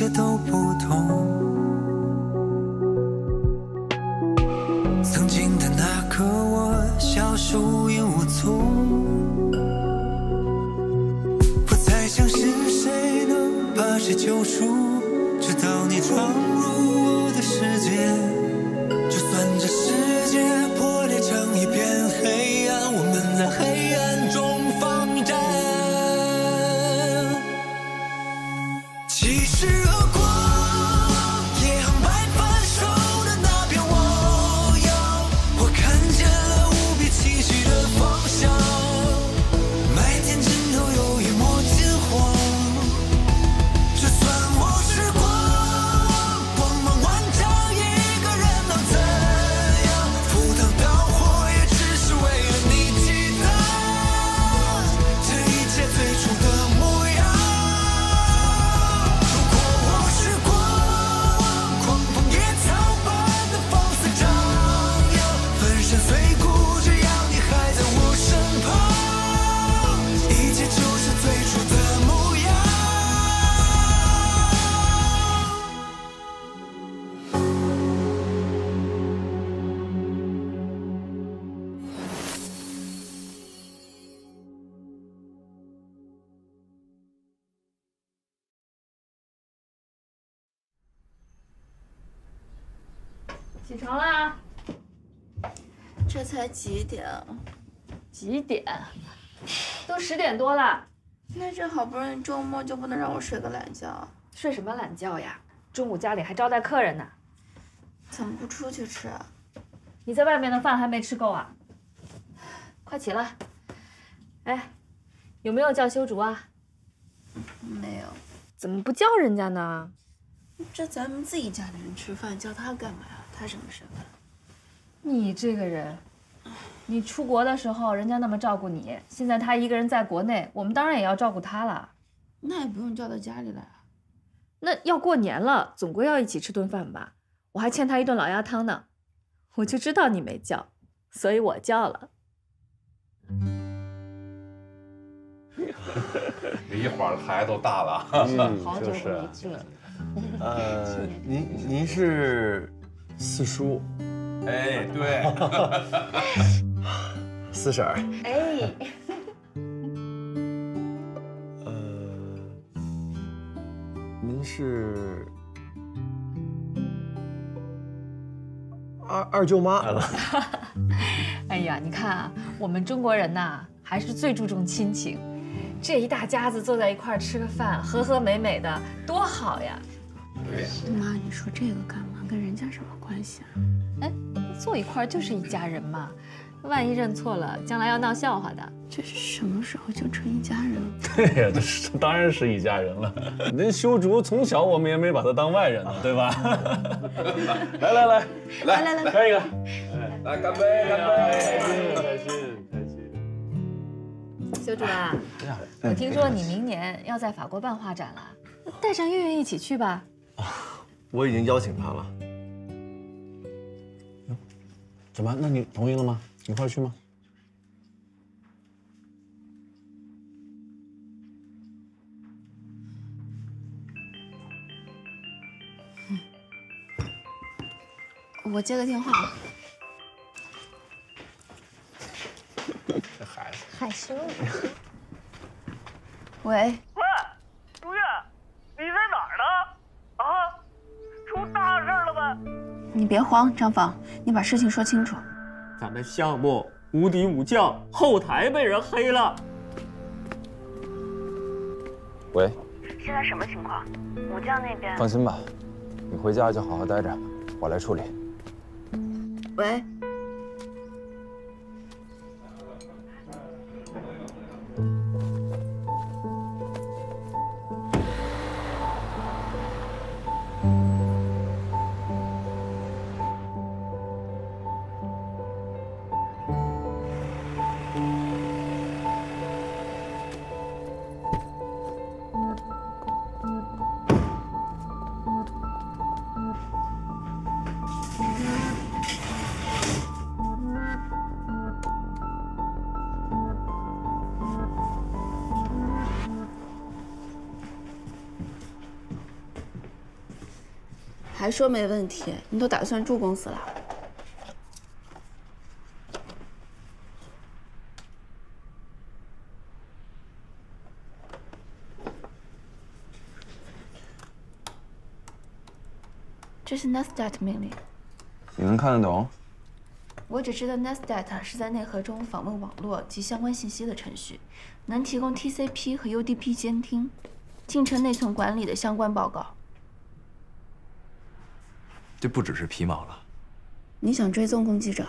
一切都不同。曾经的那个我消失无影无踪不再相信谁能把谁救赎直到你闯入我的世界就算这世界起床啦！这才几点啊？几点？都十点多了，那这好不容易周末就不能让我睡个懒觉啊？睡什么懒觉呀？中午家里还招待客人呢。怎么不出去吃啊？你在外面的饭还没吃够啊？快起来！哎，有没有叫修竹啊？没有，怎么不叫人家呢？这咱们自己家里人吃饭，叫他干嘛呀？他什么身份？你这个人，你出国的时候人家那么照顾你，现在他一个人在国内，我们当然也要照顾他了。那也不用叫到家里来啊。那要过年了，总归要一起吃顿饭吧？我还欠他一顿老鸭汤呢，我就知道你没叫，所以我叫了。一会儿孩子都大了，嗯，好久就是没见。呃，您您是四叔，哎，对，四婶儿，哎，呃，您是二二舅妈来了。哎呀，你看啊，我们中国人呐，还是最注重亲情。这一大家子坐在一块儿吃个饭，和和美美的，多好呀！妈，你说这个干嘛？跟人家什么关系啊？哎，坐一块儿就是一家人嘛，万一认错了，将来要闹笑话的。这是什么时候就成一家人了？对呀，这是当然是一家人了。那修竹从小我们也没把他当外人呢，对吧？来来来，来来来，干一个，来干杯，干杯！开心开心。修竹啊，我听说你明年要在法国办画展了，带上月月一起去吧。我已经邀请他了。怎么？那你同意了吗？一块儿去吗？我接个电话。这孩子，害羞。喂，你别慌，张芳，你把事情说清楚。咱们项目无敌武将后台被人黑了。喂，现在什么情况？武将那边放心吧，你回家就好好待着，我来处理。喂，还说没问题，你都打算住公司了。这是 Nestat 命令，你能看得懂。我只知道 Nestat 是在内核中访问网络及相关信息的程序，能提供 TCP 和 UDP 监听进程内存管理的相关报告。这不只是皮毛了。你想追踪攻击者？